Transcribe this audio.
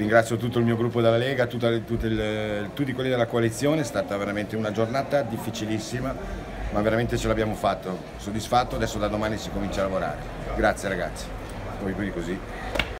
ringrazio tutto il mio gruppo della Lega, tutta, tutta il, tutti quelli della coalizione, è stata veramente una giornata difficilissima, ma veramente ce l'abbiamo fatto, soddisfatto, adesso da domani si comincia a lavorare. Grazie ragazzi, poi così.